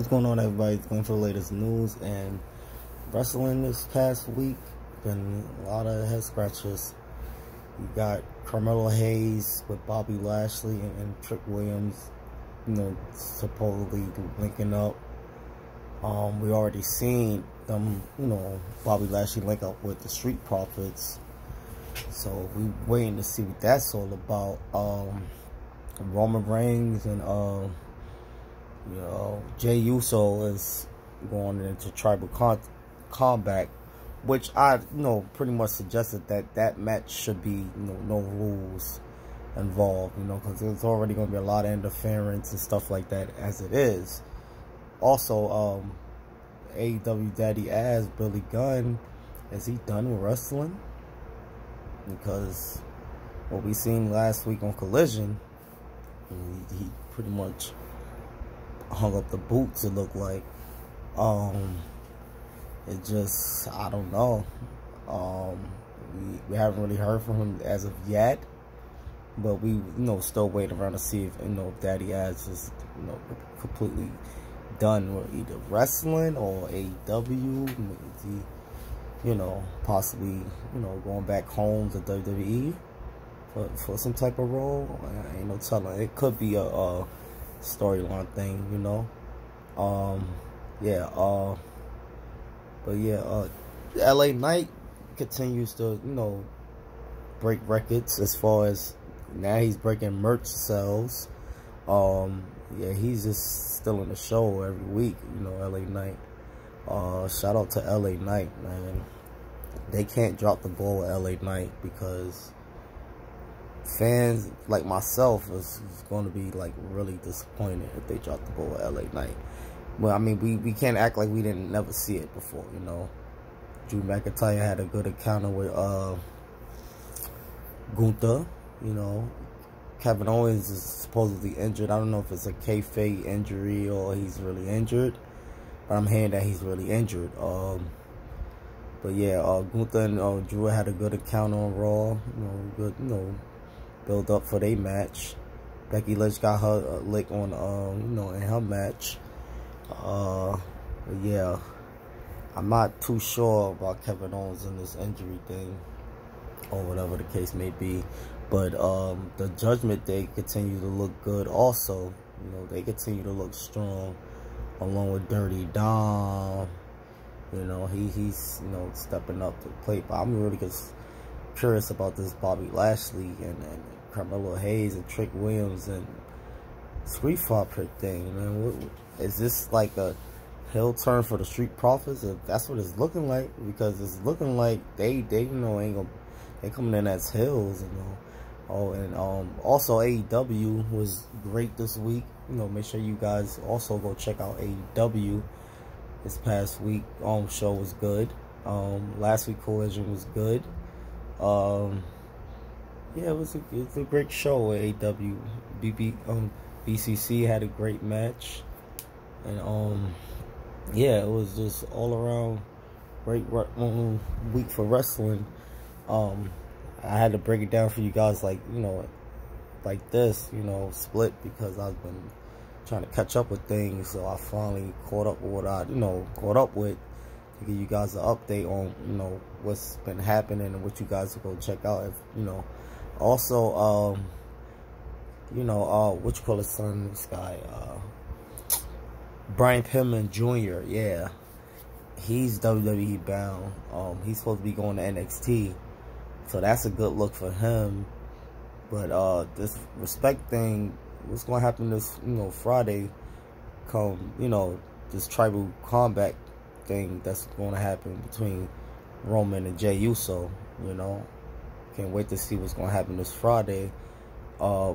What's going on, everybody? It's going for the latest news and wrestling this past week. Been a lot of head scratches. You got Carmelo Hayes with Bobby Lashley and, and Trick Williams, you know, supposedly linking up. Um, we already seen them, you know, Bobby Lashley link up with the Street Profits. So we waiting to see what that's all about. Um, Roman Reigns and uh, you know, Jey Uso is going into tribal con combat, which I you know pretty much suggested that that match should be you know no rules involved, you know, because there's already going to be a lot of interference and stuff like that as it is. Also, um, AEW Daddy Ass Billy Gunn, is he done with wrestling? Because what we seen last week on Collision, he, he pretty much hung up the boots, it looked like. Um, it just, I don't know. Um, we, we haven't really heard from him as of yet. But we, you know, still waiting around to see if, you know, if Daddy has is, you know, completely done with either wrestling or AEW. He, you know, possibly, you know, going back home to WWE for, for some type of role? I ain't no telling. It could be a, a storyline thing, you know. Um, yeah, uh, but yeah, uh, LA Knight continues to, you know, break records as far as now he's breaking merch sales. Um, yeah, he's just still in the show every week, you know, LA Knight. Uh, shout out to LA Knight, man. They can't drop the ball with LA Knight because fans like myself is, going to be like really disappointed if they drop the ball at LA Knight. Well, I mean, we, we can't act like we didn't never see it before, you know. Drew McIntyre had a good encounter with uh, Gunther, you know. Kevin Owens is supposedly injured. I don't know if it's a kayfabe injury or he's really injured. But I'm hearing that he's really injured. Um, but yeah, uh, Gunther and uh, Drew had a good encounter on Raw. You know, good, you know, build up for their match. Becky Lynch got her uh, lick on, um, you know, in her match. Uh, yeah, I'm not too sure about Kevin Owens and this injury thing, or whatever the case may be. But um, the Judgment Day continue to look good. Also, you know, they continue to look strong, along with Dirty Dom. You know, he he's you know stepping up to the plate. But I'm really just curious about this Bobby Lashley and, and Carmelo Hayes and Trick Williams and Street Profit thing, man. What, is this like a heel turn for the Street Profits? If that's what it's looking like, because it's looking like they they you know ain't gonna they coming in as heels, you know. Oh, and um, also AEW was great this week. You know, make sure you guys also go check out AEW. This past week, um, show was good. Um, last week Collision was good. Um, yeah, it was a, it was a great show AW. BB, um, BCC had a great match. And, um, yeah, it was just all around great um, week for wrestling. Um, I had to break it down for you guys like, you know, like this, you know, split because I've been trying to catch up with things. So I finally caught up with what I, you know, caught up with to give you guys an update on, you know, what's been happening and what you guys will go check out if, you know, also, um, you know, uh, what you call son, this guy, uh, Brian Pillman Jr., yeah. He's WWE bound. Um, he's supposed to be going to NXT. So that's a good look for him. But uh, this respect thing, what's going to happen this, you know, Friday, come, you know, this tribal combat thing that's going to happen between Roman and Jey Uso, you know. Can't wait to see what's going to happen this Friday. Uh,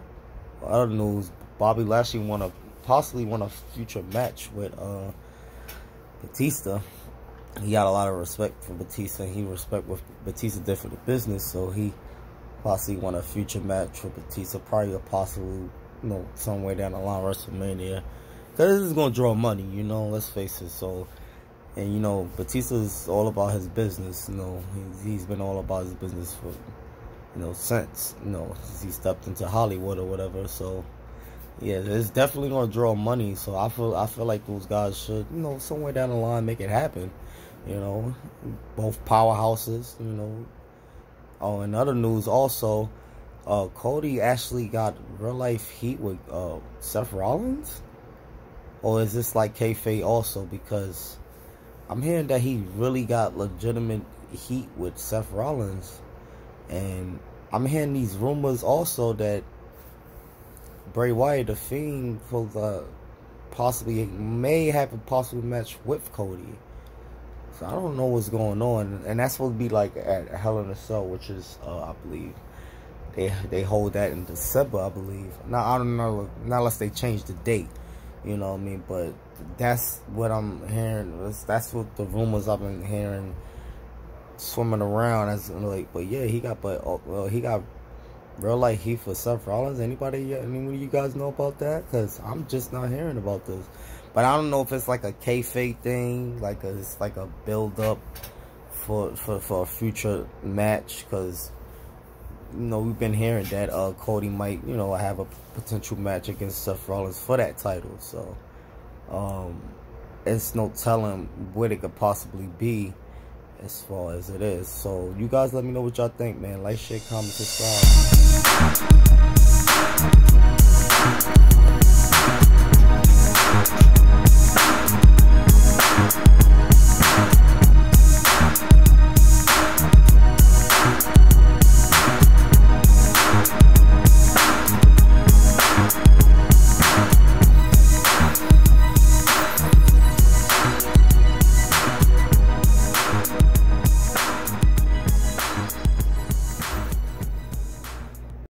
other news, Bobby Lashley want to possibly want a future match with uh, Batista. He got a lot of respect for Batista. And he respect what Batista did for the business, so he possibly want a future match with Batista. Probably a possible, you know, somewhere down the line WrestleMania. Because this is going to draw money, you know, let's face it. So, and, you know, Batista's all about his business, you know. He's, been all about his business for you know, since, you know, since he stepped into Hollywood or whatever. So, yeah, it's definitely gonna draw money. So I feel I feel like those guys should, you know, somewhere down the line make it happen. You know, both powerhouses. You know. Oh, in other news, also, uh, Cody actually got real life heat with uh, Seth Rollins, or is this like kayfabe also? Because I'm hearing that he really got legitimate heat with Seth Rollins, and I'm hearing these rumors also that Bray Wyatt, the Fiend, for the possibly may have a possible match with Cody. So I don't know what's going on, and that's supposed to be like at Hell in a Cell, which is uh, I believe they they hold that in December, I believe. Now I don't know, not unless they change the date. You know what I mean? But that's what I'm hearing. That's, that's what the rumors I've been hearing swimming around as like. But yeah, he got but uh, well, he got real life heat for Seth Rollins. Anybody, any of you guys know about that? Because I'm just not hearing about this. But I don't know if it's like a kayfabe thing, like a, it's like a build up for for for a future match. Because you know we've been hearing that uh Cody might you know have a potential match against Seth Rollins for that title. So um, it's no telling what it could possibly be as far as it is. So you guys let me know what y'all think, man. Like, share, comment, subscribe.